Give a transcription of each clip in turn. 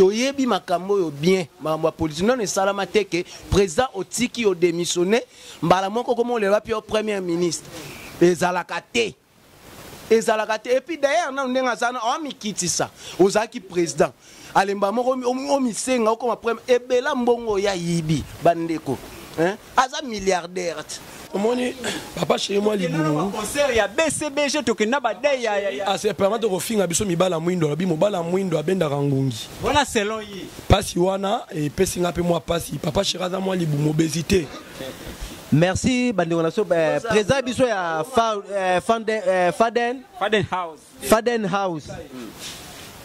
toyebi makambo oyo bien makambo ya politiki nano esalama te ke président otiki odemissionne mbala moko koma olela wapi yo premier ministre ezalaka te ezalaka te epuis dayere nano ndenge aza na amikitisa ozalaki président alemba moko omisenga okoma premier ebela mbongo oyo ayibi bandeko aza milliardaire omoni papa chéri mwa libumu concert ya bcbg tokenda badei ya ase ah, permet tokofinga biso mibala mwindo alobi mobala mwindo abendaka ngungi wana selon ye mpasi wana epesi nga mpe mwa mpasi papa chéri aza mwa libumu obésité merci bandeko na biso eh, président biso ya eh, faden eh, faden house faden house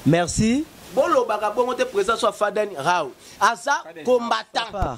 merci bolobaka bongo te président so ya faden house aza combattant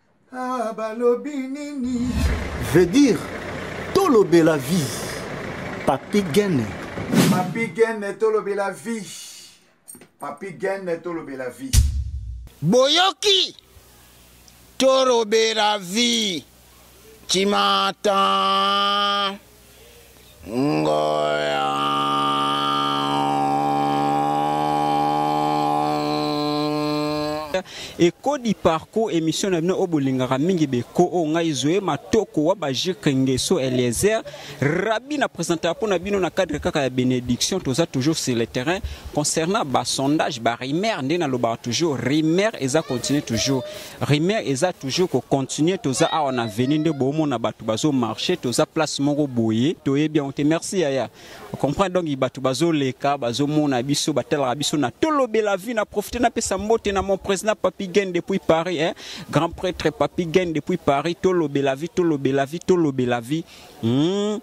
Ah, balobi nini veut dire tolobela vie papi gene papi gene tolobela vie papi gene tolobela vie boyoki tolobela vie cimata eko di parco émission na bino oyo bolingaka mingi beko oyo ngai zoe matoko wa bajike ngeso eliezer rabi na présentaka mpo na bino na cadre kaka ya bénédiction toza toujours sur le terrain concernant basondage barimaire nde nalobaka toujours rimaire eza continue toujours Rumeur eza toujours ko continuer toza awa na avenue nde bomona bato bazo marcher toza place moko boye toyebi yango te merci yaya comprendre donc bato bazoleka bazomona biso batalaka biso na tolobela vie na profite napesa mbote na mon président papi gen depuis paris eh? grand prêtre papi gen depuis paris tolobela vie tolobela vie tolobela vie Hum,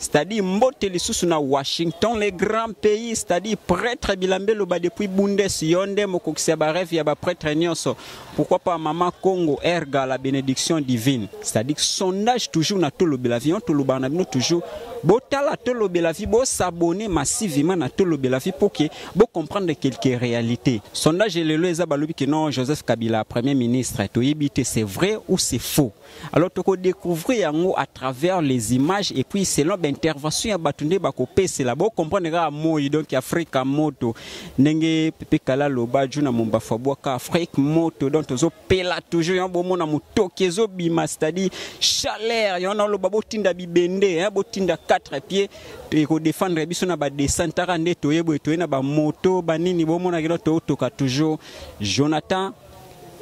c'est-à-dire mbote lisusu na Washington le grand pays c'est-à-dire prêtre bilambe loba depuis Bundes yonde mokokisi ya bareve ya baprêtre nyonso pourquoi pas mama Congo erga la bénédiction divine c'est-à-dire sondage toujours na tolobela vie tolobaka na bino toujours botala tolobela vie bosabone massivement na tolobela vie pour que bocomprendre quelques réalités sondage lelo eza balobi que non Joseph Kabila premier ministre toyebi te c'est vrai ou c'est faux alors toko découvrir yango à travers les images et puis selon ba intervention ya bato nde bakopesela bocomprendre kaka moi donc afrika moto ndenge pepe kala loba ju na mombafu abwaka afrique moto donc tozopela toujours yango bomona motoki ezobima c'est-à-dire chaleur yango naloba botinda bibende hein, botinda 4 pieds ekodefendre biso na badescente aka nde toye boye toye na bamoto banini bomonaki no totoka toujours jonathan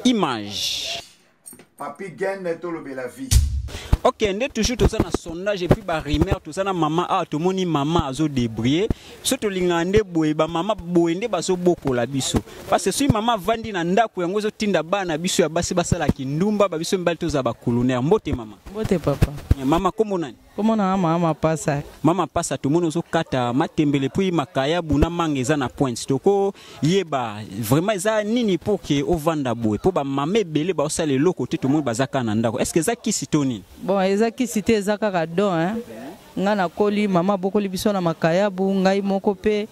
image papi gene tolobela vie ok nde toujours toza na sondage epuis barumeur toza na mama awa ah, tomoni mama azodebrie so tolingaka nde boye bamama boye nde bazobokola biso parce soki mama avandi na ndako yango ezotinda bana na biso ya basi basala kindumba babiso mibali tozala bakulunere mbote mama mbote papa eh, mama nkombo nani komona nga mama mapasa mama mapasa tomoni ozokata matembele puis makayabu na manga eza na pointe tokoyeba vraiment eza nini mpo ke ovanda boye mpo bamama ebele baosala eloko te tomoni baza kaka na ndako estce eza kisi to nini bon eza kisi te eza kaka don hein? nga nakoli mama abokoli biso na makayabu ngai moko mpe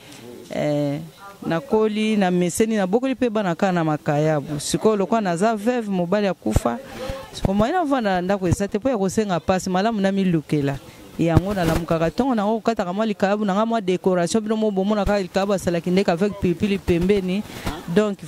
eh, nakoli na meseni nabokoli mpe bana kaka na makayabu sikoyo lokola naza veuve mobali akufa omai navanda na ndako esa te mpo ya kosenga mpasi malamu namilukela yango nalamukaka ntongo nango kokataka mwa likayabu na ngai mwa décoration bino mo bomona kaka likayabu asalaki ndeke avec pilipili pembeni donc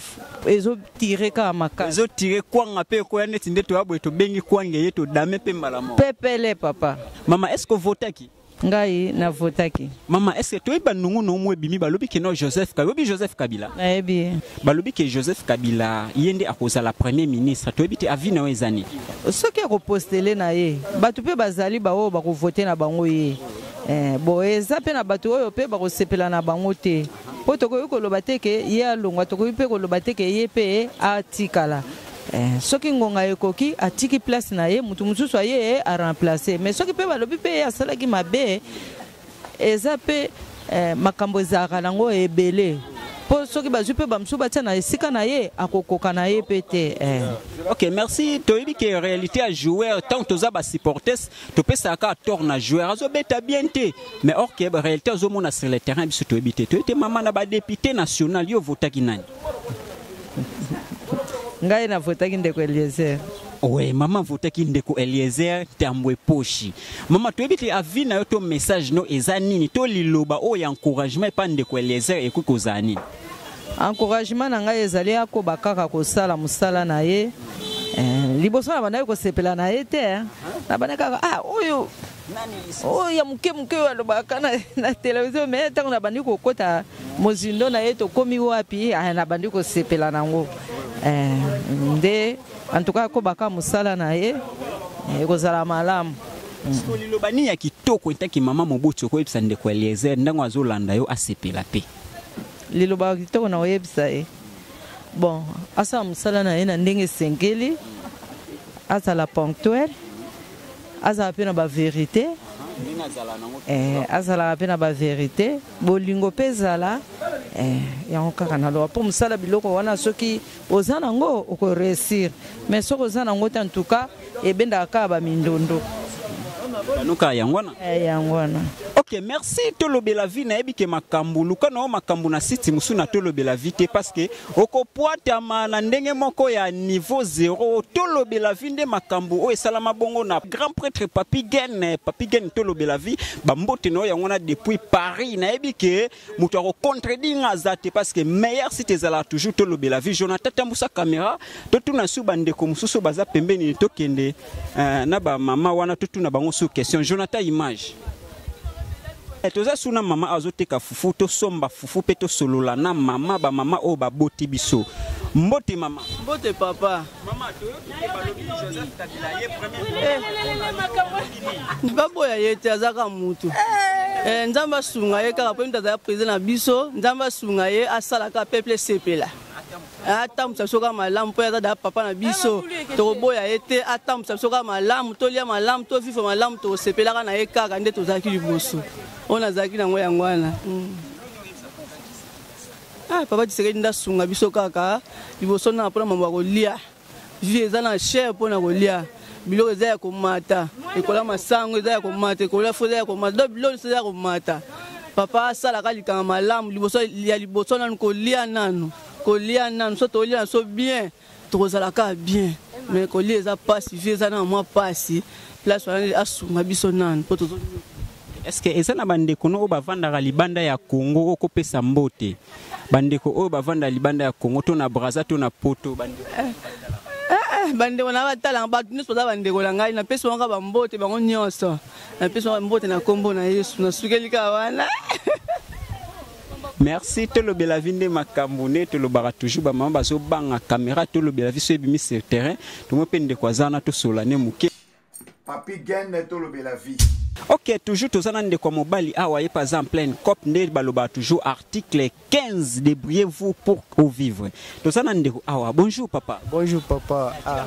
ezotire kaka makasi ezotire kwanga mpe ekoya neti nde toya boye tobengi kwanga eye todame mpe mbala moko pepele papa mama est ce que ovotaki ngai na votaki mama est ce que toyebi banongo na omo ebimi balobi ke no joseph kabila oyebi joseph kabila nayebi ye balobi ke joseph kabila ye nde akozala premier ministre toyebi te avi na yo eza nini soki akopostele na ye bato mpe bazali baoyo bakovote na bango ye eh, bo eza mpe na bato oyo mpe bakosepela na bango te mpo tokoki koloba te ke ye alongwa tokoki mpe koloba te ke ye mpe atikala Eh, soki ngonga ekoki atiki place na ye moto mosusu aye ye a remplace mais soki mpe balobi mpe ye asalaki mabe eza mpe eh, makambo ezalaka nango ebele mpo soki bazwi mpe bamosusu batya na esika na ye akokoka na ye mpe te eh. ok merci toyebi ke réalité ya joueur ntango toza basupportes topesaka kaka tort na joueur azobeta bien te mais or ke réalité azomona sur le terrain biso toyebi te toyebi te mama na badepute national yo ovotaki nani ngai na votaki ndeko eliezer oye mama avotaki ndeko eliezer ntambo eposhi mama toyebi te avi na yo to message no eza nini to liloba oyo ya encouragement epa ndeko eliezer ekoki kozala nini encouragement na ngai ezali akoba kaka kosala mosala na ye eh, liboso na bandaki kosepela na ye te eh. na bandaki kaka ah oyo oyo ya moke moke oyo alobaka na televizio me ntango nabandi kokota mozindo na ye tokomi wapi ah, nabandi kosepela na yango eh, nde antuka akobaka mosala na ye eh, ekozala malamu mm. liloba nini ya kitoko etaki mama moboti okoyebisa ndeko eliezer ntango azolanda yo asepela mpe liloba ya kitoko nakoyebisa ye bon asala mosala na ye na ndenge esengeli azala ponctuel azala mpe na baverite eh, azalaka mpe na baverite bolingo mpe ezala eh, yango kaka naloba mpo mosala biloko wana soki oza nango okoreusir mais soki oza nango te antuka ebendaka kaka bamindondo banuka yango wana eh, yango wana ok merci tolobela vie nayebi ke makambo luka na yo makambo na site mosusu na tolobela vie te parce que okopwatama na ndenge moko ya niveau zero tolobela vi nde makambo oyo esalama bongo na grand pretre papi gene papi gene tolobela vi bambote na oyo yango wana depuis paris nayebi ke moto ya kocontredire nga aza te parce que meilleur site ezalaka toujours tolobela vi jonathan tambusa camera totuna su bandeko mosusu oyo baza pembeni tokende uh, na bamama wana totuna bango su question jonathan image Eh, toza su na mama azoteka fufu tosomba fufu mpe tosolola na mama bamama oyo baboti biso mbote mama mbote papa eh. baboya ye te azaka mutu eh. eh, nzambe asunga ye kaka mpo mtu azala président na biso nzambe asunga ye asalaka peuple esepela atambwisa biso kaka malamu mpo aza da papa na biso tokoboya ye te atambwisa biso kaka malamu tolia malamu tovivre malamu tokosepelaka na ye kaka nde tozalaki liboso oyo nazalaki nango yango wana mm. ah, papa tisekedi nde asunga biso kaka liboso na mpona mambo ya kolia Jus eza na chair mpo na kolia biloko eza ya komata ekola masango eza ya komata ekola fo eza ya komata donc biloko nyonso eza ya komata papa asalaka likanga malamu liboso ya liboso nanu kolia nanu kolia nanu so tolia na so bien tokozala kaka bien mais kolia eza mpasi vie eza na mwa mpasi place wana asunga biso nanu mpo tozo est-ce que eza na bandeko no oyo bavandaka libanda ya congo okopesa mbote bandeko oyo bavanda libanda ya congo to na braza to na poto bandeko eh, eh, bandeko na batalanga bato nyonso baza bandeko na ngai napesi wanga bambote bango nyonso napesi wanga mbote na nkombo na yesu nasukeli kaka wana merci tolobela vi nde makambo nde tolobaka toujours bamama bazobanga kamera tolobela vi so ebimi sur terrain tomoi mpe ndeko aza wana tosolola ne moke papi gene tolobela vie ok toujours toza na ndeko mobali awa ye paza en pleine cop nde baloba toujours article 15 débrouillez vous pour ovivre toza na ndeko awa bonjour papa bonjour papa ah.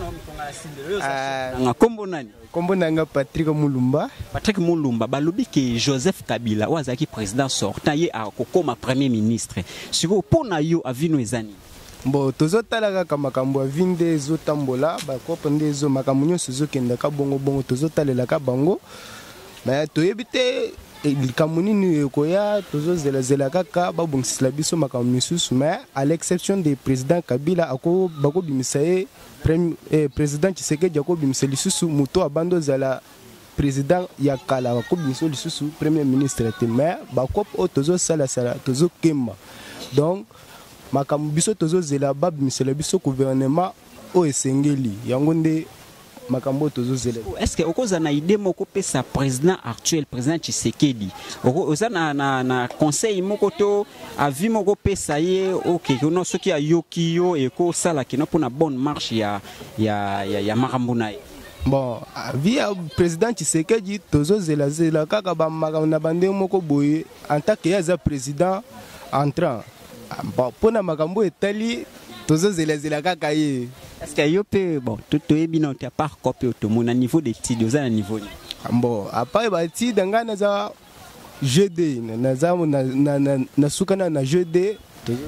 ah. nanga kombo nani kombo nanga patrick mulumba patrick mulumba balobi ke joseph kabila oyo azalaki président sortant ye akokoma premier ministre sikoyo mpo na yo avino eza nini Bon, tozotala kaka makambo ya vi nde ezotambola bakope nde ezo makambo nyonso ezokendaka bongo bongo tozotalelaka bango me toyebi te eh, likambo nini ekoya tozozelazela kaka babongisela biso makambo misusu me à l'exception de président kabila bakobimisa ye eh, président tshisekedi akobimisa lisusu moto abandi ozala president ya kala bakomi biso lisusu premier ministre te mais bakope oyo tozosalasala tozokemba donc makambo biso tozozela babimisela biso gouvernement oyo esengeli yango nde makambo oyo tozozela est ce que okozala na idée moko opesa président actuel président tshisekedi oza na, na, na conseil moko to avis moko opesa ye okeke okay, no soki ayoki yo ekosala kino mpo na bonne marche ya, ya, ya, ya makambo na ye bon vie ya président tshisekedi tozozelazela kaka bamakambo na bandenge moko boye antake ye aza président entrant bon mpo na makambo oyo etali tozozelazela kaka ye parce que yo mpe bon toyebi nano te apart cope otomona niveau d'étude oza na niveau nini bon apart baétude ngai naza GD naza na na na, na suka na na GD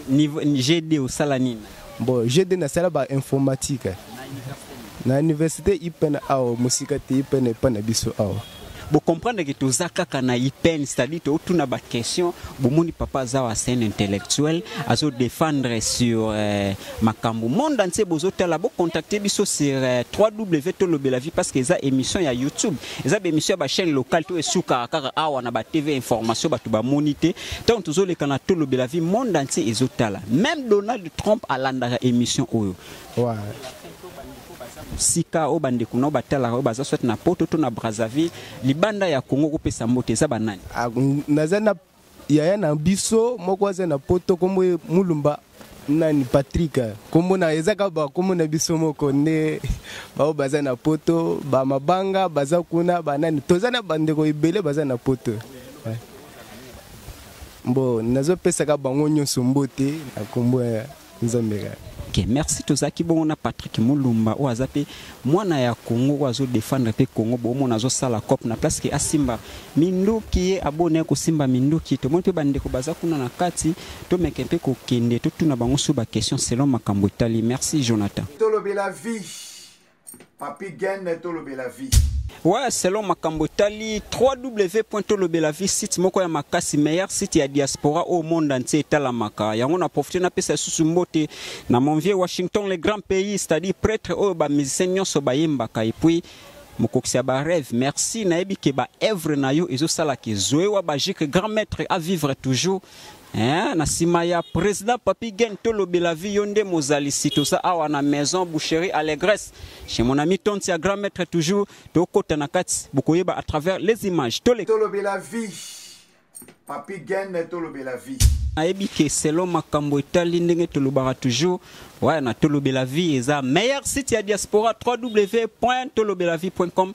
niveau GD osala nini bon GD na sala ba informatique na université IPN awa musika te IPN epa na biso awa bo comprendre que toza kaka na IPN c'est-à-dire to tuna ba question bomoni papa za wa scène intellectuel azo défendre sur euh, makambo monde entier bozo tala bo contacter biso sur euh, www.tolobelavie parce que eza émission ya YouTube eza ba émission ya ba chaîne locale to esukaka kaka awa na ba TV information bato bamoni te ntango tozoleka na tolobela vie monde entier ezotala même Donald Trump alandaka émission oyo ouais. sika oyo bandeko nao batalaka oyo baza soit na poto to na brazzaville libanda ya congo kopesa mbote eza banani ah, naza na yaya na biso moko aza na poto kombo ye mulumba nani patrick kombo na eza kaka bakombo na biso moko nde baoyo baza na poto bamabanga baza kuna banani toza na bandeko ebele baza na poto eh. mbo nazopesaka bango nyonso mbote na kombo ya nzambe kaka ok merci tozalaki bongo na patrick mulumba oyo aza mpe mwana ya congo oyo azodefendre mpe congo bomona azosala cop na place ke asimba minduki ye abona ye kosimba minduki tomoni mpe bandeko baza kuna na kati tomeke mpe kokende totuna bango sur baquestion selon makambo etali merci jonathan tolobela vie papi gene tolobela vie Ouais, selon makambo etali www.tolobelavie site moko ya makasi meilleur site ya diaspora au monde entier etalamaka yango na profite napesa lisusu mbote na mon vieux washington le grand pays c'est-à-dire prêtre oyo bamusicien nyonso bayembaka et puis mokokisi ya bareve merci nayebi ke baevre na yo ezosalaka ezoewa bajike grand maître avivre toujours Hein, na sima ya president Papi Gen tolobela vie yo nde mozalisi toza awa na maison boucherie Allégresse chez mon ami Tonti ya grand maître toujours tokota na kati bokoyeba à travers les images tole tolobela vie Papi Gen tolobela vie nayebi ke selon makambo etali ndenge tolobaka toujours wana tolobela vie eza meilleur site ya diaspora www.tolobelavie.com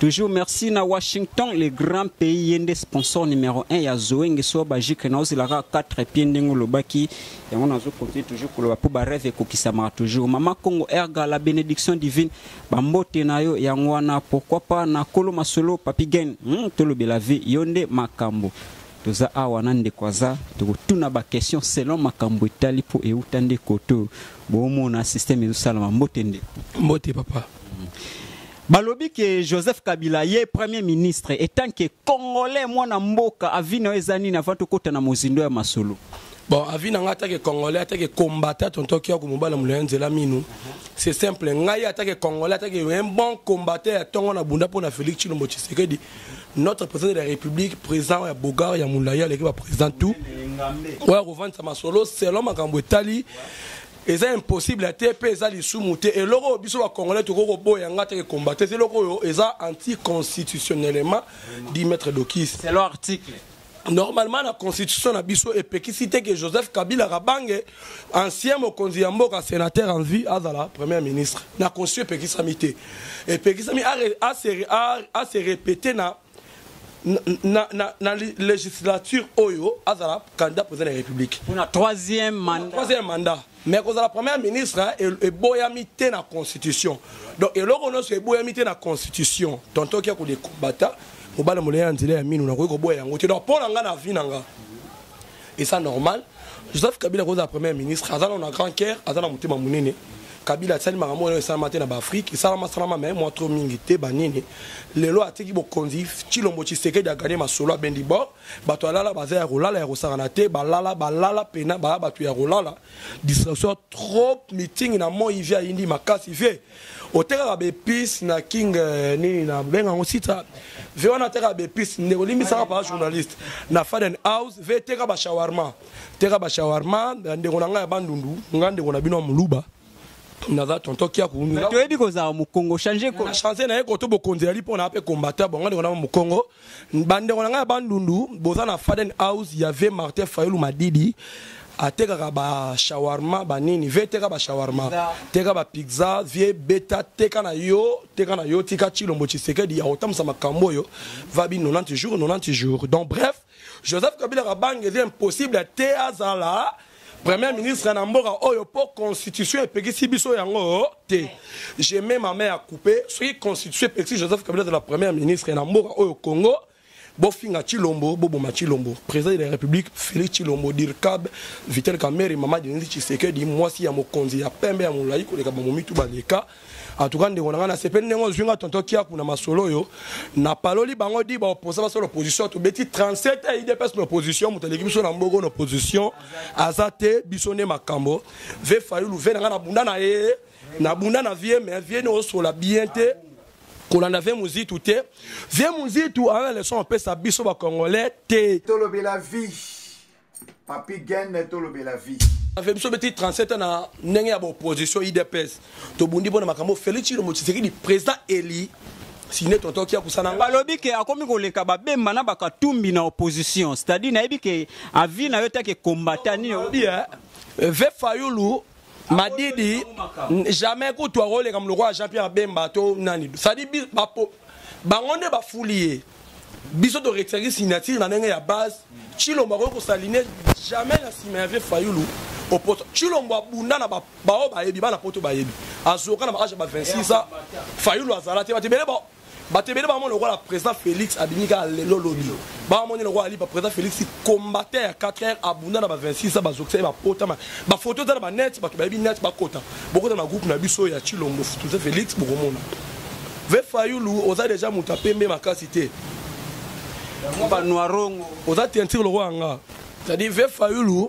Toujours merci na Washington, le grand pays yende sponsor numéro 1 ya Zoé Ngeso ba jike na ozelaka 4 pieds ndenge olobaki. Yango nazo continuer toujours koloba po ba rêve ekokisamaka toujours. Mama Congo Erga la bénédiction divine ba mbote na yo yango wana pourquoi pas na kolo masolo papi gen hmm, tolobela vie yonde makambo toza awa na ndeko aza tokotuna baquestion selon makambo etali mpo euta nde koto bomona systeme ezosalama mbote nde mbote papa mm. Balobi ke Joseph Kabila ye premier ministre etant que congolais mwana mboka avis na yo eza nini avant tokota na mozindo ya masolo bon avis na ngai atake congolais atake combattant tonto kiaku mobala molaya nzela minu c'est simple ngai atake congolais atake un bon combattant ya ntongo na bunda mpo na félix tshilombo tshisekedi notre président de la république président ya bogar ya molaya aleki baprésident tout oyo akovandisa masolo selon makambo etali eza impossible te mpe eza lisumu te eloko oyo biso bacongolais tokoki koboya nga te kokombate eza eloko oyo eza anticonstitutionnellement di maître dokis selon article normalement na constitution na biso epekisi te ke joseph kabila kabange ancien mokonzi ya mboka sénateur en vie azala premier ministre na constitution epekisami te epekisami ase repete na na, na, na législature oyo azala candidat président ya république pona troisième mandat troisième mandat mais kozala première ministre eboyami te na constitution donc eloko nyonso eboyami te na constitution tonto okia kodekombata mobali molei ya nzela ya minu nakoki koboya yango te donc mpo na ngai na vi na ngai et ça normal joseph kabila akozala premier ministre aza nano na grand caire aza na motema monene kabila asali makambo oyo esalama te na baafrike esalama salama me mwa tro mingi te banini lelo atiki bokonzi cilombo cisekedi aganye masolo abendi bor bato alala baza ya kolala ya kosakana te balala balala pena baya bato ya kolala distraction trop meeting na moi vie ayindi makasi vie otekaka bepice na king eh, nini na benga yango sita ve wana atekaka bepice ndeko limbisaka paa journaliste na faden house ve teka bashawarma teka bashawarma eh, ndeko na ngai ya bandundu ngai ndeko na bino ya moluba naza tonto kiakutoyebi kozala mokongo change change na ye koto bokonzi yali mpo na ape kombata bongo ndeko na mokongo bandeko na ngai ya bandundu boza na faden house ya v martin fayulu madidi atekaka bashawarma banini ve teka bashawarma teka bapizza vie beta teka na yo teka na yo tika chilombo chisekedi ya kotambusa makambo oyo vabi 90 jours 90 jours donc bref joseph kabila kabange eza impossible te azala Premier ministre na mboka oyo po constitution epekisi biso yango te. Je mets ma main à couper soki constitution epekisi Joseph Kabila de la première ministre na mboka oyo Congo bofinga Chilombo boboma Chilombo président de la République Félix Chilombo Dirkab Vital Kamerhe Mama Denise Tshisekedi mwasi ya mokonzi ya pembe ya molai koleka bamomitu baleka en tout cas ndeko na ngai nasepeli ndenge ozwi ngai tonto kiaku na masolo oyo napaloli bango di baoposa baso na opposition tobeti 37 ya idps na opposition moto aleki biso na mboko na opposition aza te biso nde makambo ve fayulu ve na ngai nabunda na ye nabunda na vie mais vie ne osola bien te kolanda vie mozitu te vie mozitu ana leson apesa biso bacongolais te tolobela vie papi gene tolobela vie afe biso beti 37 ans na ndenge ya baopposition idps tobundi mpo na makambo félix chilombo tshisekedi président eli sine tonton kia kusana nga balobi ke akomi koleka babemba na bakatumbi na opposition c'est-à-dire nayebi ke avi na yo etake kombata nini alobi eh, ve fayulu madidi jamais kutu akoleka moloko ya jean pierre bemba to nani sadi bango nde bafuli ye biso toretiraki signature na ndenge ya base cilombo akoki kosaline jamais na nsima ya vie fayulu opoto cilombo abunda na baoyo bayebi bana poto bayebi azoka na baage ya ba 26 ans fayulu azala te bato ebele bato ebele bamoni lokola président félix abimi kaka lelo lobi bamoni lokola aliba président félix combattant ya 4 heures abunda na ba 26 a bazokisa ye bapotama bafoto eza na baneti bato bayebi neti bakota bokota na groupe na biso ya chilombo futuze félix bokomona ve fayulu oza deja moto ya pembe makasi te banoirongo oza tentire lokola nga c'est-à-dire ve fayulu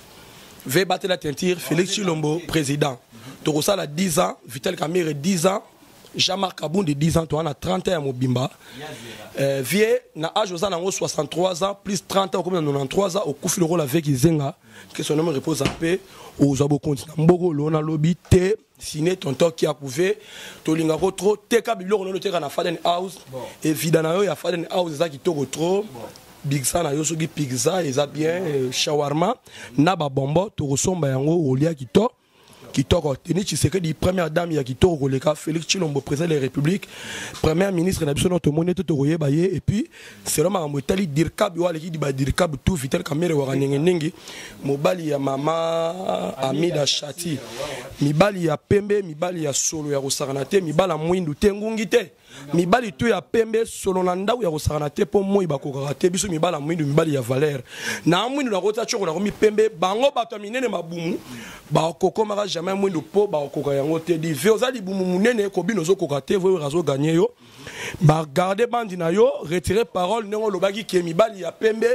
ve batela tentire félix chilombo président tokosala 10 ans vital kamere 10 ans jean-marc kabundi 10 ans toza na 30 ans ya mobimba euh, vie na age oza nango 63 ans plus 30 ans okomi na 93 ans okufi lokola vie kizenga que son homme repose en paix ozwa bokonzi na mboka olona lobi te Sine tonton qui a couvé tolinga ko trop teka biloko nolo teka na Faden House et vida na yo ya Faden House za kitoko trop bigsa na yo soki pizza eza bien euh, shawarma na ba bombo tokosomba yango olia kitoko kitoko denis tshisekedi première dame ya kitoko koleka félix tshilombo président de la république première ministre na biso no tomoni ete tokoyeba ye et puis selon makambo etali dirkab oyo aleki ba dirkab tu vital kamere waka ndenge ndenge mobali ya mama amida shati mibali ya pembe mibali ya solo ya kosakana te mibali ya mwindu te ngungi te mibali tu ya pembe solo na ndako ya kosakana te mpo moi bakokaka te biso mibali ya mwindu mibali ya valeur na mwindu nakota coko nakomi pembe bango bato ya minene mabumu bakokomaka jamais mwindu mpo bakokoka yango te dive oza libumu monene kobino ozokoka te voyeur azoganye yo ba garder bandi na yo retirer parole ndenge olobaki ke mibali ya pembe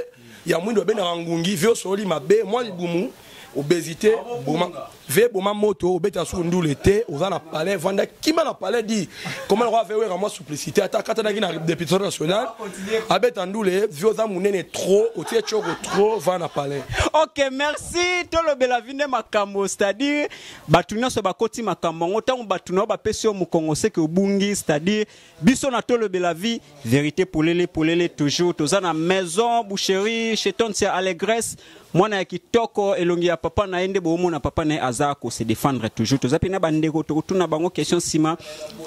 ya mwindo babendaka ngungi vie osololi mabe mwa libumu obésité boma ve boma moto obeta suku ndule te oza na palais vanda kima na palais di koma lokola ve wera mwa supplicité ata akatanaki na député national abeta ndule vi oza monene trop otie tioko trop va na palais ok merci tolobela vi nde makambo c'est-à-dire Bato nyonso bakoti makambo yango ntango bato na yo bapesi yo mokongo seke obungi c'est-à-dire biso na tolobela vie verité polele polele toujours toza na maison boucherie chez tontia allegresse mwana ya kitoko elongi ya papa na ye nde boomona papa na ye aza kose défendre toujours toza mpe na bandeko tokotuna bango question nsima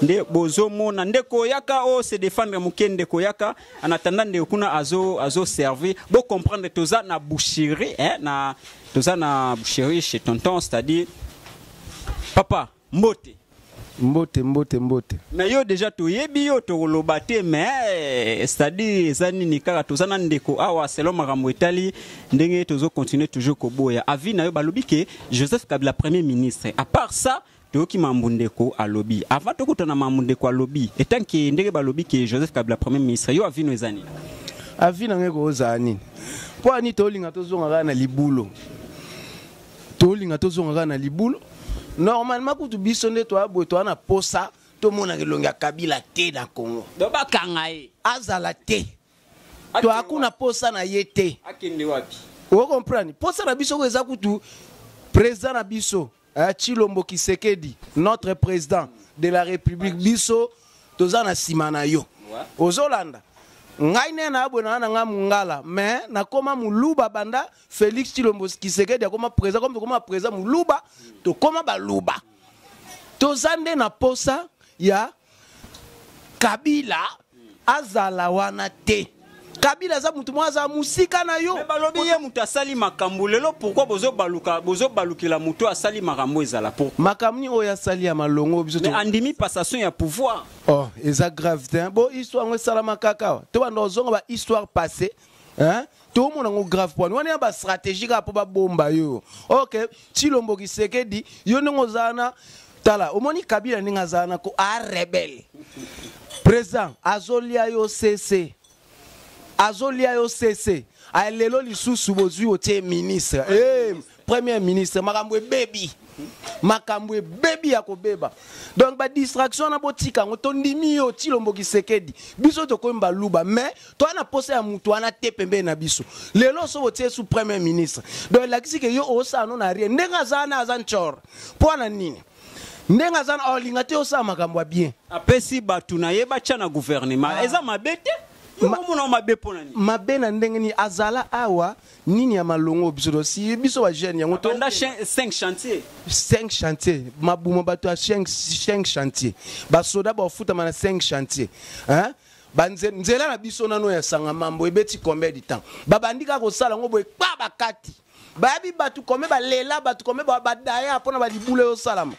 nde bozomona ndeko yaka o oh, se défendre moke ndeko yaka en attendant ndeko kuna azo azo servir bo comprendre toza na boucherie hein na toza na boucherie chez tonton c'est-à-dire papa mbote mbote mbote mbote mais yo déjà toyebi yo tokoloba te mais eh, c'est-à-dire eza nini kaka toza na ndeko awa selon makambo etali ndenge tozo continuer toujours koboya avis na yo balobi ke joseph kabila premier ministre à part ça toyoki mambu ndeko alobi avant tokota na mambu ndeko alobi etant ke ndenge balobi ke joseph kabila premier ministre yo avino eza nini avi na ngai koozala nini mpo ani tolinga tozonga kaka na libulo tolinga tozonga kaka na libulo normalement kutu biso nde toya boye toya na posa tomonaka elongi ya kabila te na congo do bakanga ye azala te toya kuna posa na ye te akende wapi okomprani posa na biso ko eza kutu president na biso eh, Chilombo Kisekedi notre président de la République biso toza na sima na yo ozolanda ngai ne na abonana na ngai mongala me nakoma moluba banda félix tilombo kisekedi akoma président comme tokoma président moluba tokoma baluba toza nde na posa ya kabila azala wana te kabila aza motu moko azala mosika na yo balobi ye motu asali makambo lelo pourkui bozobalukela motu asali makambo ezala po makambo nini oyo asali ya malongo biso andimi passation ya pouvoir oh eza grave te bo histoire yango esalama kaka to banda ozonga ba histoire passé hein? toomona yango grave pwani wana ya bastratégie kaka mpo babomba yo ok chilombo kisekedi yo ndenge oza wana tala omoni kabila ndenge aza wana ko arebele président azolia yo sese azolia yo sese lelo lisusu bozwi otie ministre hey, eh, premier ministre makambo ebebi makambo ebebi ya kobeba donc badistraction wana botika yango tondimi yo tilombo kisekedi biso tokomi baluba mais toya na posa ya motu wana te pembeni na biso lelo so botie su premier ministre donc elakisi ke yo osala no na rien ndenge aza wana aza ncor mpo na nini ndenge aza na olinga te osala makambo ya bien apesi bato na ye batya na gouvernement ah. eza mabe te mabe na ndenge nini azala awa nini ya malongo biso tosi biso ba jeune yango to na 5 chantier 5 chantier mabuma bato ya 5 chantier basoda bafutama na 5 chantier hein? nzela na biso nano ya sanga mambo ebeti combien de temps babandi kaka kosala yango boye kpa bakati bayebi bato kome balela bato kome badaya mpo na balibula eyosalama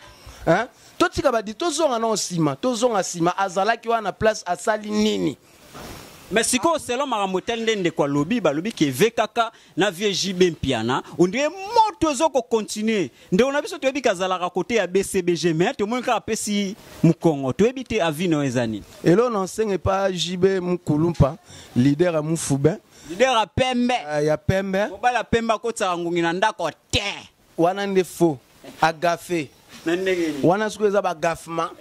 totika badi tozonga nao nsima tozonga nsima azalaki wana place asali nini mais sikoyo selon makambo tel nde ndeko alobi balobi ke vkk na vieux jb mpiana ondire moto ezo kocontinue ndeko na biso toyebi kazalaka kote ya bcbg mais tomoni kaka apesi mokongo toyebi te avino eza nini elo na nsenge epa jb mukulumpa leader ya mufubin leader ya pembe eh, ya pembe mobali ya pembe akotisaka ngungi na ndako te wana nde faux agafe wana soki eza bagafema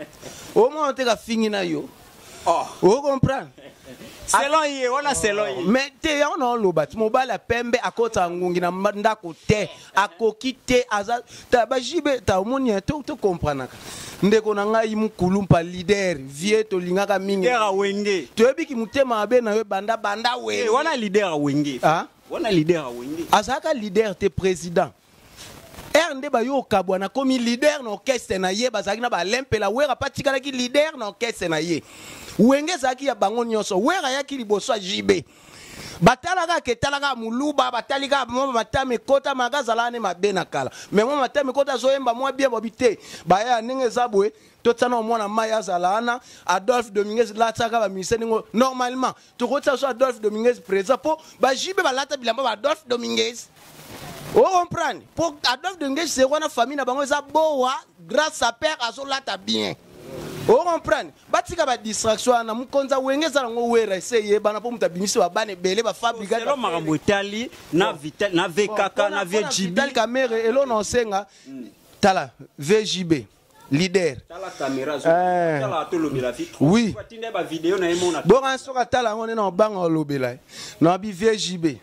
omona te kafingi na yo oh. o comprendre selon ye wana selon ye mais te yango na oloba ti mobali ya pembe akotaka ngungi na ndako te akoki te aza bajibe ta omoni to comprenaka ndeko na ngai mokulu mpa lider vie tolingaka mingi toyebi ki motema mabe na yo ebanda banda wenge eh, wana lider awenge ah? wana leader ya wenge azalaka leader te président r nde bayo okabwa nakomi leader na orchestre na ye bazalaki na balempela wera mpe atikalaki leader na orchestre na ye wenge ezalaki ya bango nyonso wera ayaki liboso ya jb batalaka ke etalaka muluba batali kaka mwa matama ekota maka azalaka ne mabe na kala me mwa matama ekota azoyemba mwa bia bobi te baya ndenge eza boye totyana omwana mai azala wana adolphe dominguez latsaka baministre ndenge normalement tokotisa so adolphe dominguez présent mpo bajibe balata bilamba ba adolphe dominguez o oh, comprendre mpo adolphe dominguez seko wana famille na bango eza bowa grâce à père azolata bien o oh, comprendre batika badistraction wana mokonzi awenge eza nango wera ese eyebana mpo moto abimisi babana ebele bafabrikelo makambo etali na vkk na vie jibi kamere elo na osenga tala vjb leader eh. oui bonga soki atala yango nde na obanga olobela na bivie jb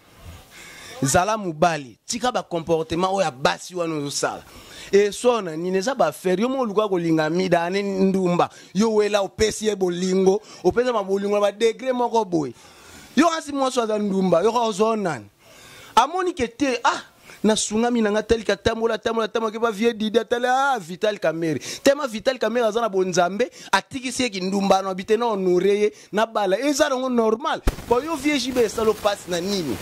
zala mobali tika bacomportement oyo ya basi wana ozosala esona nini eza bafere yo mo oluka kolinga mida ane ndumba yo wela opesi ye bolingo opesa mabolingo na badegre moko boye yo kasi mwasi aza ndumba yo ozonani amoni ke te ah nasungami na nga talika atambola atambola atambola ke ba vieux didi atali ah vital kamere tema vital kamere aza na bonzambe atikisi ye kindumbano abite na honore ye na bala eza nango normal po yo vieux jibe esalo mpasi na nini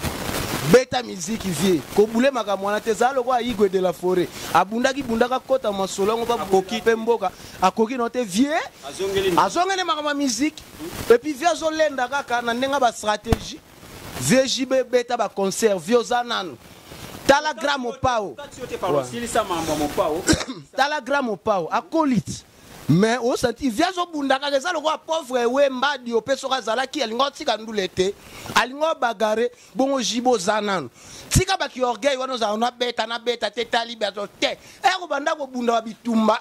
beta miziki vie kobule makambo wana te ezala lokola igwe de la foret abundaki bundaka kota masolo yango bakoki mpe mboka akoki nao te vie azongeli makambo ya miziki epuis vie azolenda kaka na ndenge ya bastratégie Vieux JB beta ba concert vieux oza nanu. Tala grand mopao. Tala grand mopao akolite. mais osanti vi azobunda kaka eza lokola pauvre ewe mbadi ope soki azalaki alingi otika ndule te alingi obagare bongo jibe oza nano tika bakiorgueil wana ozala nabeta nabeta te tali bato te ekobanda eh, kobunda ba bitumba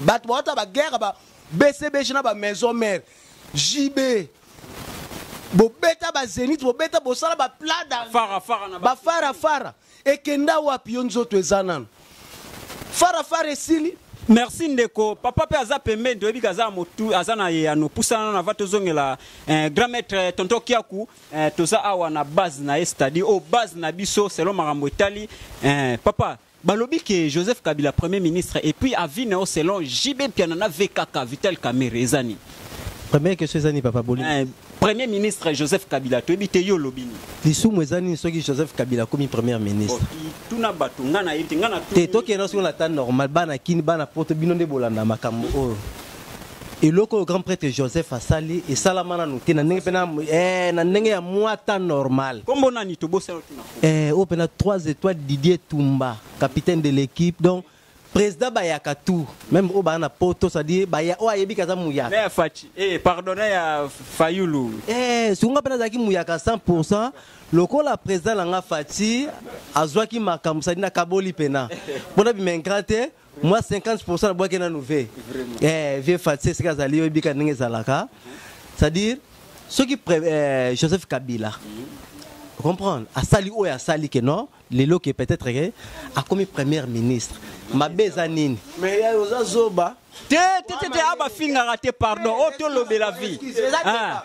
bato bawata baguerre ba bcbg na bamaison mare jibe bobeta ba zenith bobeta bosala ba plat bafara fara ekenda wapi yo nzoto eza nano fara fara esili merci ndeko papa mpe aza pembeni toyebi aza motu aza na eyano pusana nano ava tozongela eh, grand maître eh, tonto kiaku eh, toza awa na base na ye c'est-à-dire oyo oh, base na biso selon makambo etali eh, papa Balobi que Joseph Kabila premier ministre et puis avis nao selon JB Mpiana na VKK Vital Kamerhe eza nini? Première question eza nini papa Boli? Eh, premier ministre Joseph Kabila toyebi te yo olobi nini? Lisumu eza nini soki Joseph Kabila akomi premier ministre? Bon, tuna bato nga na yebi te nga na te tokenda soki na temps normal bana kini bana poto bino nde bolanda makambo oyo. eloko oyo grand prêtre joseph asali esalama nanu te na ndenge mpe eh, na ndenge ya mwata normal kombo nani tobosa yo tuna eh, oyo mpena 3 étoiles didier tumba capitaine de l'équipe donc président bayaka tout même oyo baa na poto cestadire baya oyo ayebi kaza muyaka ya faci eh, pardona ya fayulu eh, sunga mpena azalaki muyaka 100 pourcent lokola président na nga faci azwaki makambo sadi na kaboli mpena mpona bimengra te mwa 50 pourcent nabwaki nanu ve eh, vie fatse esika azali yo ebika ndenge ezalaka c'est-à-dire soki eh, joseph kabila comprendre asali oyo asali ke non lelo ke peut-être ke akomi première ministre mabe eza nini mais ya oza zoba te te te te abafingaka te pardon oyo tolobela vie ah.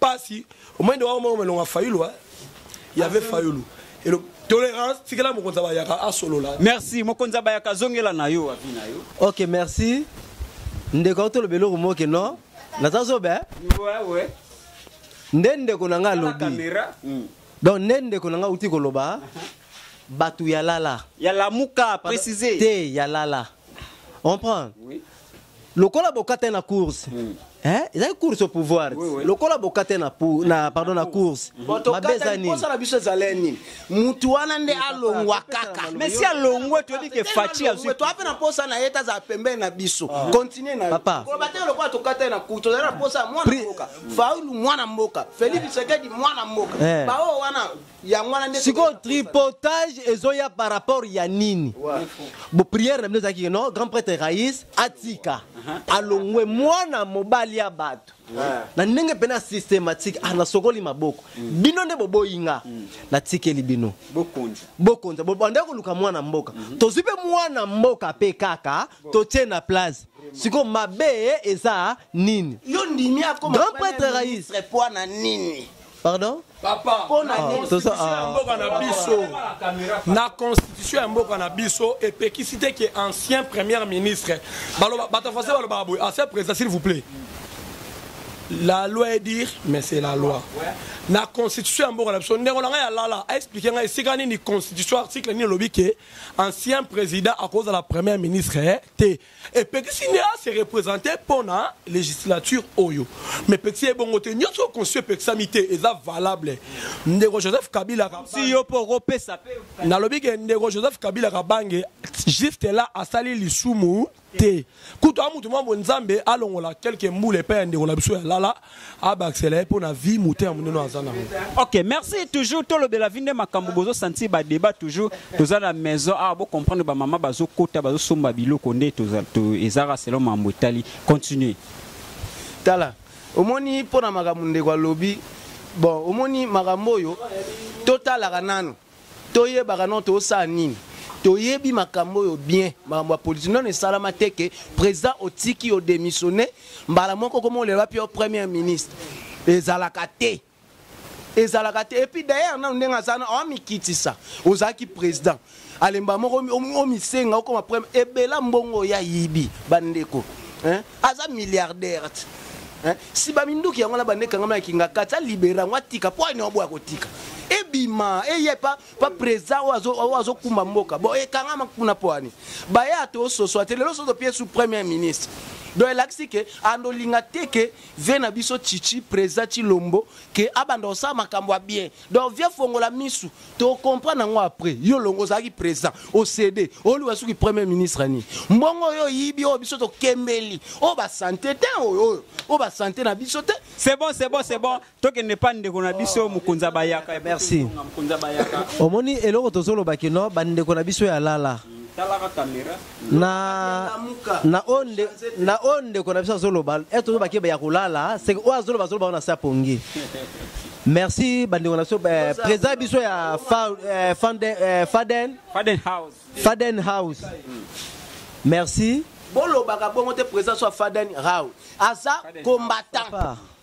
pasi omwende wa omongo melonga fayulu ya ve fayulu elo tolérance tikela mokonzi ya bayaka asolola merci mokonzi ya bayaka azongela na yo avi na yo ok merci ndeko akotoloba eloko moke no naza zobe eh? ouais, ouais. nde ndeko na ngai alobi hmm. donc nde ndeko na ngai auti koloba bato ya lala ya lamuka précise te ya lala on prend oui. lokola bokate na course eh ezali course au pouvoir lokola bokate na pou- na pardon na course mabe eza nini posa na biso ezali nini mutu wana nde alongwa kaka Mais si alongwe, toyebi ke Fatshi azwi- toa mpe na posa na ye te azala pembeni na biso continue na yo. Papa. koloba te lokola tokata ye na kutu tozali na posa ya mwana mboka faulu mwana mboka felix tshisekedi mwana mboka Eh. baoyo wana yango wana nde sikoyo tripotage ezoya par rapport ya nini bo prière na bino ezalaki ke non grand prêtre rais atika uh-huh. alongwe mwana mobali ya bato na ndenge mpena systématique ah, nasokoli maboko mm. bino nde boboyi nga mm. natikeli bino bokonza bobanda koluka mwana mboka mm-hmm. tozwi mpe mwana mboka mpe kaka totie na place sikoyo mabe eza nini yo ndimi grand prêtre rais pardon mpo na constitution ya ah. mboka na biso na constitution ya mboka na biso epekisi te ke ancien premier ministre bato français balobaka boye ancien président s'il vous plaît la loi est dire mais c'est la loi na constitution ya mboka na biso ndeko na ngai ya lala aexplike ngai esika nini constitution article nini elobi ke ancien président akozala premier ministre eh, te epekisi nde a se representer mpo na legislature oyo mais pekisi ye bongo te nyonso oyo constitution epekisami te eza valable ndeko joseph kabila si yo mpo okopesa mpe nalobi ke ndeko joseph kabila kabange juste la asali lisumu te kutu a moto mwa bonzambe alongola kelke mbula epai ya ndeko na biso ya lala abakisela ye mpo na vie motema monene aza nango ok merci toujours tolobela vi nde makambo bozo sentir ba débat toujours toza na maison awa ah, bocomprendre bamama bazokota bazosomba biloko nde ezaka selon mambo etali continue tala omoni mpo na makambo ndeko alobi bon omoni makambo oyo totalaka nano toyebaka no tosala nini toyebi makambo oyo bien makambo ya politiki nono esalama te ke président otiki odemissionne mbala moko koma olela wapi yo premier ministre ezalaka te ezalaka te epuis d'ailleurs nano ndenge aza na amikitisa ozalaki président alemba moko omisenga okoma premier ebela mbongo ya yibi bandeko aza milliardaire si ba minduki yango na bande ekangama na kingakati alibere yango atika mpo ani oboya kotika ebima eye pa, pa président oyo azokumba mboka bo ekangama kuna mpo ani baya tososwa te lelo so topie su premier ministre donc elakisi ke andolinga te ke vie na biso chichi président chilombo ke abanda kosala makambo ya bien Donc vieux fongola misu to comprendre ngo après yo longo ozalaki président au CD oli wa suki premier ministre ni mbongo yo yibi o biso to kembeli o ba santé te oyo o ba santé na biso te c'est bon c'est bon c'est bon tokende pa ndeko na biso mokonzi ya bayaka eh, merci omoni eloko tozoloba kino bandeko na biso ya lala na na onde na onde ko na biso azoloba eto ozo bakeba ya kolala c'est o azoloba azoloba na sa pongi merci bandeko na biso eh, président biso ya eh, Faden eh, Faden Faden House Faden House merci bolobaka bongo te président soit Faden House aza combattant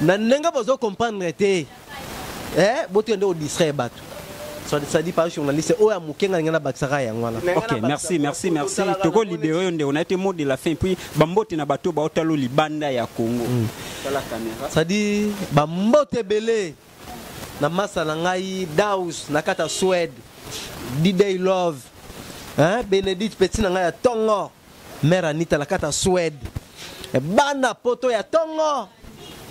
na ndenge bozo comprendre te eh botika nde odistraire bato ça dit par journaliste oyo ya moke ngai na bakisaka yango wana ok merci merci merci toko libere yo ndeko na ete mot de la fin puis bambote na bato baotalo libanda ya congo mm. ça dit bambote ebele na masa na ngai daus na kata swede diday love hein? benedict petit na ngai ya tongo Mère Anita na kata Suède. Eh, bana poto ya tongo.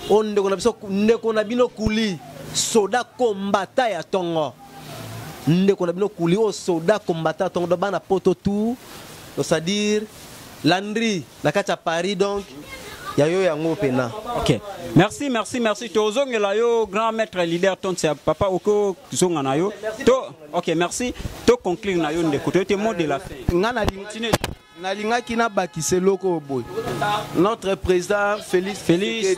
O ndeko na biso ndeko na bino kuli soda kombata ya tongo. Ndeko na bino kuli o soda kombata ya tongo bana poto tout. C'est-à-dire Landry na kata Paris donc ya yo yango pena. OK. Merci merci merci tozongela yo grand maître leader tontia papa oko zonga na yo. To Ok, merci. To conclure na yo ndeko. Toyote mot de la fin. Nga na continue. nalingaki nabakisa eloko oyo boye notre président félix félix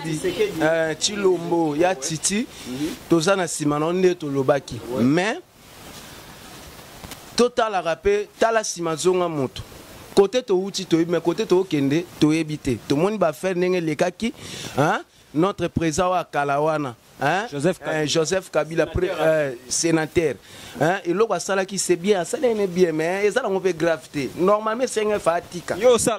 euh, chilombo ya titi toza na nsima na nde tolobaki mais totalaka mpe tala nsima zonga moto kote towuti toyebi me kote tokende toyebi te tomoni baaffaire ndenge elekaki notre président oyo akala wana Hein? Joseph Kabila, eh, Joseph Kabila pré, euh, sénateur hein? eloko asalaki c'est bien asala ene bien mais eza nango mpe grave te normalement cngf atika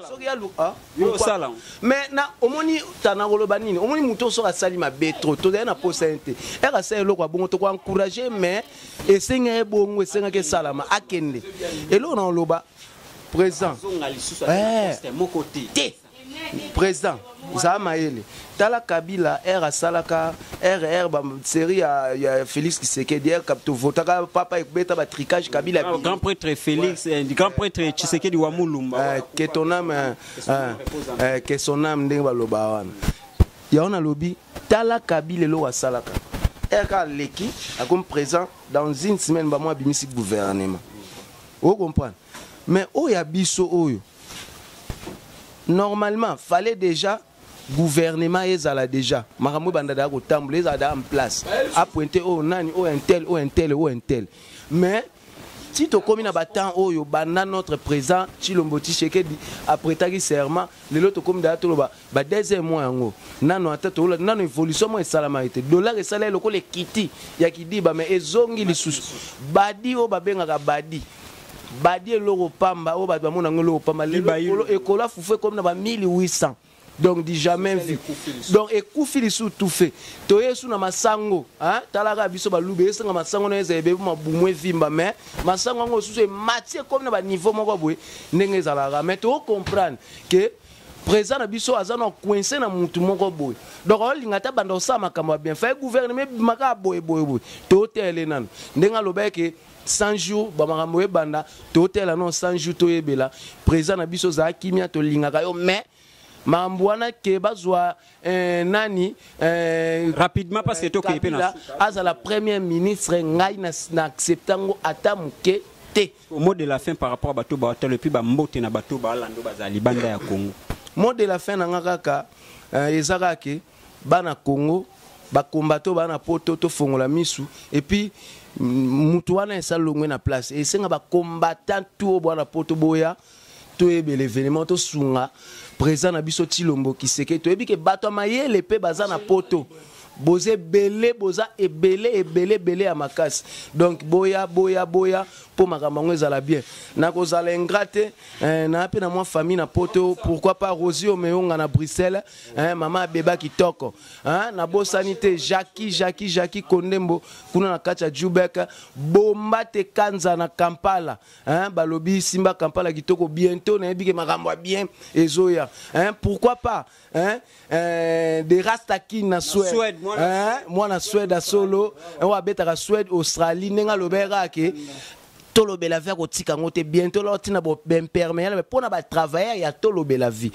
soki aluka ah, mais na omoni tana koloba nini omoni moto oyo soki asali mabe tro tozali na posa ye te eke asala eloko ya bongo tokoencourage mais esenga ye bongo esengaki esalama akende eloko na koloba présent eh. te Président, zala mayele. Tala Kabila, R asalaka, RR, ba série ya, ya Félix Tshisekedi, R kapto votaka, papa ekubeta ba tricage Kabila. Ah, grand prêtre Félix, ouais. Eh, grand prêtre Tshisekedi wa Mulumba. Euh, que ton âme, euh, euh, que son âme, ndenge baloba wana. Yango nalobi, tala Kabila eloko asalaka. RK aleki, akomi présent, dans une semaine, bamwa abimisi gouvernement. Vous comprenez mais oyo ya biso oyo normalement fallait déjà gouvernement ezala déjà makambo ebanda daya kotambola ezala daya en place apointe oyo nani oyo intel oyo intel oyo intel mais ti tokomi na batemps oyo banda notre présent chilombo tshisekedi apretaki serment lelo tokomi daya toloba ba deuxième mois yango nano ata tola nano evolution mo esalama ete dollar esala lokola ekiti ya kidiba mais ezongi lisusu badi oyo babengaka badi badi eloko pamba oyo bato bamona yango eloko pamba lelo ekola fufu ekomi na ba 1800 donc di jamais vu donc ekufi lisusu tufe toye su na masango talaka biso balube esenga masango na ezala ebebe mabumu evimba mais masango yango lisusu emati ekomi na baniveau moko boye ndenge ezalaka mais toko comprendre ke Président na biso aza na coincé na mutu moko boye. Donc olinga ata banda osala makambo ya bien. Faye gouvernement ebima kaka boye boye boye. Totele nanu. Ndenge alobaki ke 100 jours ba makambo ebanda totela no 100 jours toyebela président na biso za kimia tolingaka yo mais makambo wana ke bazwa eh, nani eh, rapidement parce que eh, tokeyi mpe na azala premier ministre ngai na, na accepta yango ata moke Au mot de la fin par rapport à bato ba watalo epuis bambote na bato baalando bazala libanda ya congo mot de la fin na nga kaka eh, eza kaka ke bana congo bakombate oyo baa na poto tofongola misu epuis moto wana esalongwe na place esenga bakombatan tu oyo bwana poto boya toyebela evenement tosunga président na biso tilombo kiseke toyebi ke bato ya mayele mpe baza na poto boza ebele boza ebele ebele ebele ya makasi donc boya boya boya mpo makambo yango ezala bien nakozala ingrat te eh, naa mpe na mwa famille na poto pourquoi pas rosi omeonga na bruxelles eh, mama abeba kitoko eh, nabosani te jacki jacki jacki kondembo kuna na kati ya jubek bomba te kanza na kampala Hein, balobi simba kampala kitoko bientôt nayebi ke makambo ya bien ezoya hein, pourquoi pas hein, euh, de rasta kin na suède hein, mwana suède ya solo oyo abetaka suède australie ndenge alobaki kaka ke tolobela vie akotika yango te bientôt lao ntina baimpermeable mpo na batravailleur ya tolobela vie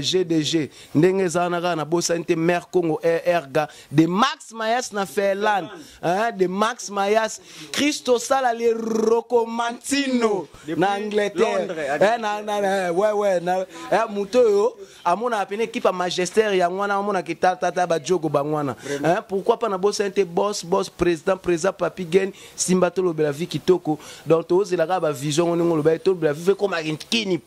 gdg euh, ndenge eza wana kaka nabosani te mare congo erga de max mayas na finlande Hein, de Max Mayas, Christo Sala, les Rocomantino, na Angleterre. Eh, na, na, na, ouais, ouais, na, eh, Moutoyo, à mon appel, équipe à Magester, il y a un mon qui tata, tata, Djogo, Bangwana. Hein, pourquoi pas na boss, un boss, boss, président, président, papi, gen, Simbatolo, la vie qui toko. Donc, tu oses la vision, on est le bel, la vie, comme un kini,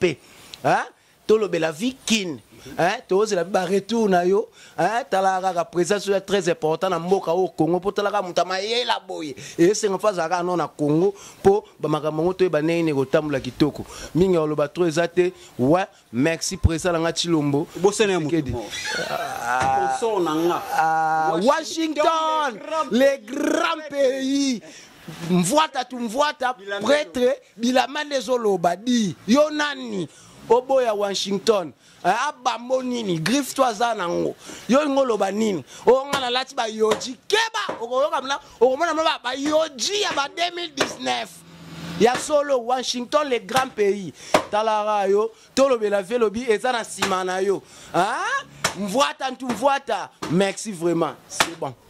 hein? tolobela vie kin hein tozela ba retour na yo hein tala kaka présence ya très important na mboka au Congo po tala kaka muta mayela boye et c'est en face aka non na Congo po ba makambo ngo toyeba nene ne kotambula kitoko mingi oloba trop ezate ouais merci présent na nga Chilombo bosene ya mutu ah, ah, Washington le grand pays mvwata tu mvwata pretre bilamani ezoloba di yo nani oboya washington eh, abambo nini griffe to aza nango yo olingi oloba nini oyo oh, ngai nalati bayoji keba okoyoka mna okomona mna bayoji ya ba 2019 ya solo washington le grand pays talara yo tolobela vie lobi eza na nsima na yo ah? mvwata ntu mvwata merci vraiment c'est bon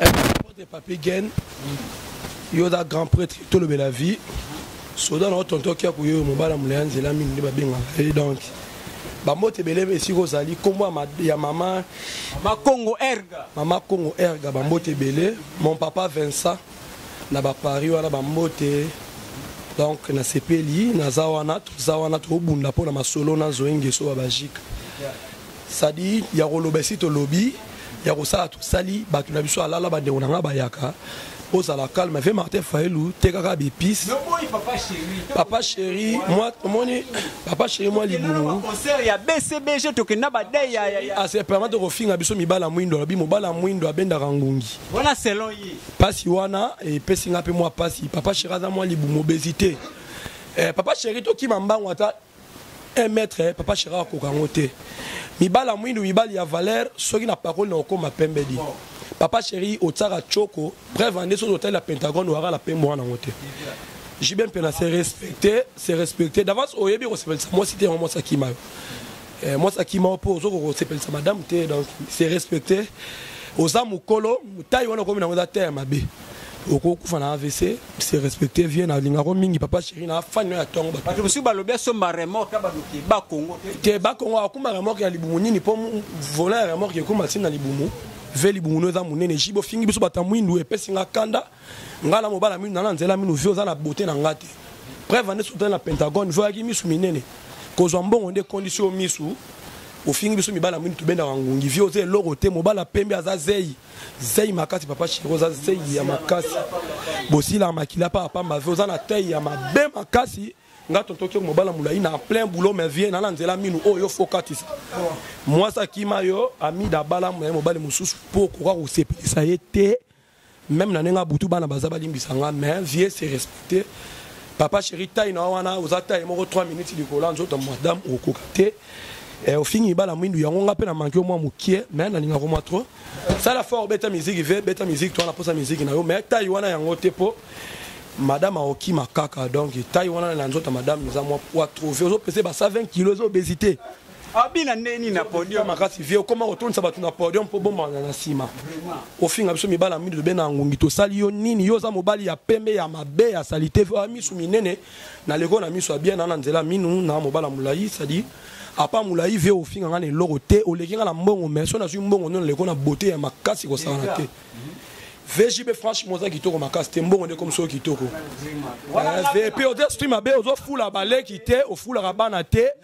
Apotre Papi Gen, yoda grand prêtre tolobe la vie. Soda na tonton kia kuyo mobala muleya nzela mingi nde babenga. Et donc bambote ebele esika ozali nkombo ya mama makongo erga mama kongo erga bambote ebele mon papa vincent na baparis wana bambote donc nasepeli naza wana toza wana tobunda mpo na masolo na zoengeso ya bajika sadi ya koloba esi tolobi ya kosala tosali bato na biso alala bandeko na ngai bayaka ozala calme ve martin fayelu tekaka bepice papa chéri moi omoni papa chéri moi libumu concert ya bcbg tokenda badei ya ase permettre de kofinga biso mibala mwindo alobi mobala mwindo abendaka ngungi wana selon ye pasi wana epesi nga mpe mwa pasi papa chéri aza mwa libumu obesité eh, papa chéri tokima mbango ata un mètre papa chera akoka yango te mibali ya mwindu mibali ya valeur soki na pakoli na kokoma pembe di papa cheri otiaka choko preuve ande soki otali na pentagone oyaka na pembe wana yango te jibe mpe na se respecte se respecte davance oyebi kosepelisa mwasi te yango mwasi akima yo eh, mwasi akima yo mpo ozokoka kosepelisa madame te donc se respecte oza mokolo motai wana okomi nango eza te ya mabe okokufa na avc se respecte vie na lingako mingi papa chéri na afani ya tongo bato mosusu balobi asomba remorke ya baluki bakongo te bakongo akuma remorke ya libumu nini mpo vola ya remorke ekuma ntina na libumu ve libumu no eza monene ji bofingi biso bato ya mwindu epesi nga kanda ngai na mobala mwindu nana nzela minu vi oza na bote na ngai te preuve nde sotali na pentagone vi oyaki misu minene kozwa mbongo nde kondisio misu ofingi biso mibala mwindu tobendaka ngungi vi oza eloko te mobala pembe aza zeyi zeyi makasi papa shiro oza zeyi ya makasi bosilaka makila papa pamba ve oza na tei ya mabe makasi nga tontoki mobala molai na plein boulot mais vie na na nzela minu oyo yo fokatisa mwasi akima yo amida abala molaye mobali mosusu mpo okoka kosepelisa ye te meme na ndenge abutu bana baza balimbisa nga mais vie se respecte papa chéri tai na wana oza tai moko 3 minutes likolo nzoto madame okoka te eh, ofingi mibala mwindu yango nga mpe na manki yo mwa mokie mais nalingaka mwa trop sala fort beta musique ve beta musique toi na posa musique na yo mais taille wana yango te po madame aokima kaka donc taille wana na nzoto madame eza mwa poids trop vieux ozopesa ba 120 kilo eza obésité abina nde nini na podium makasi vie okoma kotondisa bato na podium mpo bombana na nsima ofinga biso mibala mingi tobe na ngungi tosali yo nini yo oza mobali ya pembe ya mabe ya salite misu minene na leko na miso ya bien na na nzela minu na mobala mulayi sadi apa mulayi vie ofinga nga na eloko te oleki nga na mbongo mais so nazwi mbongo nde na leko na beauté ya makasi kosangana te VJB franchement oza kitoko makasi te mbongo nde komisi oyo kitoko eh, vp oza stream mabe ozofula baleki te ofulaka bana te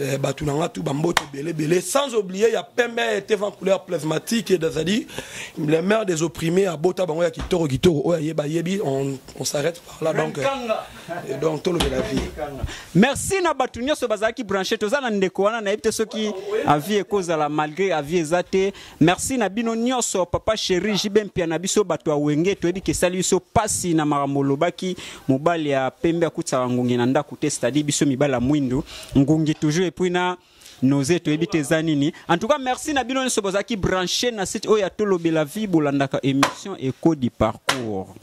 Eh, bato na nga tu bambote ebele ebele sans oublier ya pembe ete van couleur plasmatique ezali le maire des opprimés abota bango ya kitoko kitoko oyo aye bayebi on, on s'arrête par là donc eh, donc tolobela vie merci na bato nyonso bazalaki branche toza na ndeko wana nayebi te soki avis ekozala malgré avis eza te Merci na bino nyoso papa chéri JB Mpiana biso bato ya wenge toyebi ke sali biso pasi na makambo lobaki mobali ya pembe akutisaka ngungi na ndako te c'est-à-dire biso mibali ya mwindu ngungi toujours et puis na nausée toyebi te eza nini en tout cas merci na bino nyonso bozalaki branché na site oyo ya tolobela vie bolandaka émission ekodi parcours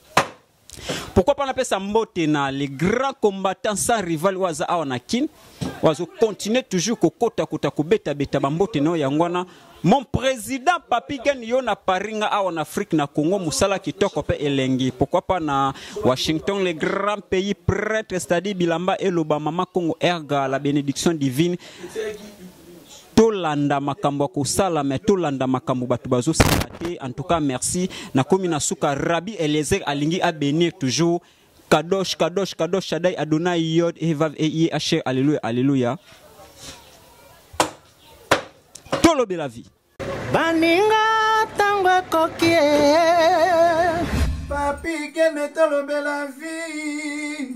pourquoi pas napesa mbote na le grand combattant sans rival oyo aza awa na kin oyo azocontinue toujours kokotakota kobetabeta bambote na yo yango wana mon président papi gani yo na paris nga awa na afrique na congo mosala kitoko mpe elengi pourquoi pas na washington le grand pays prêtre c'est-à-dire bilamba eloba mama congo erga la bénédiction divine tolanda makambo ya kosala me tolanda makambo bato bazosala te en tout cas merci nakomi na suka rabi eliezer alingi abenir toujours kadosh kadosh kadosh shadai adonai yod evav eye asher alleluya alleluya tolobela vie baninga ntango ekoki papi kende tolobela vie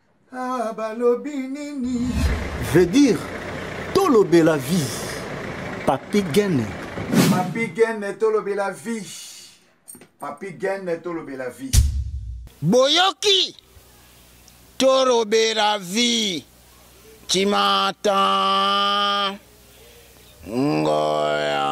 Ah, balobi nini veut dire tolobela vie papi gene papi gene tolobela vie papi gene tolobela vie boyoki tolobela vie cimata ngoya